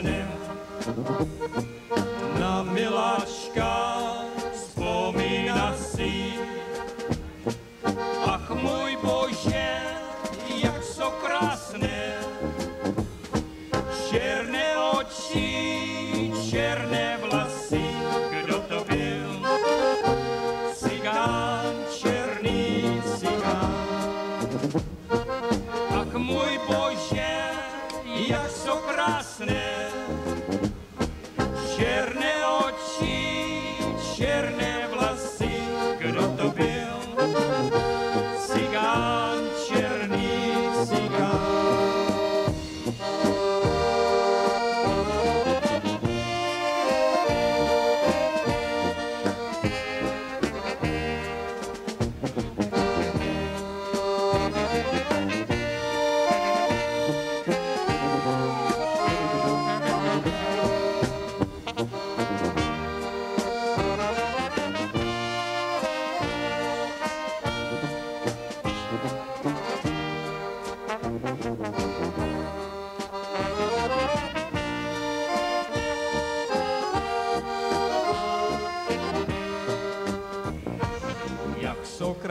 jasném na miláčka vzpomíná si. Ach můj bože, jak jsou krásné, černé oči, černé vlasy, kdo to byl? Cigán, černý cigán. Ach můj bože, jak jsou krásné,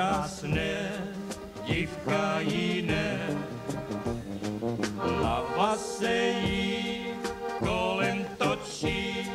krásné, dívka jiné. Hlava se jí kolem točí,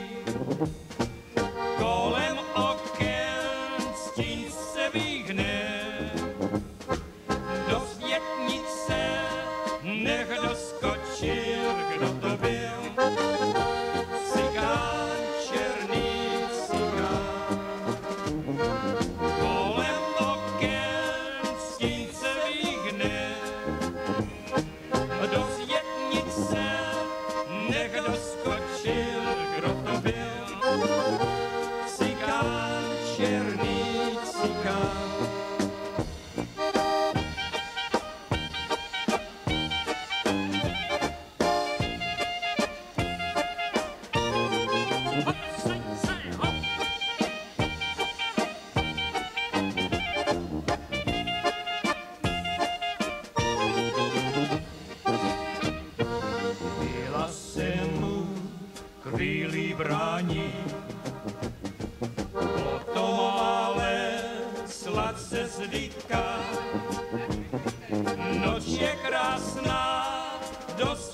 černý cigán. Brání, potom ale sladce zvyká. Noc je krásná, dost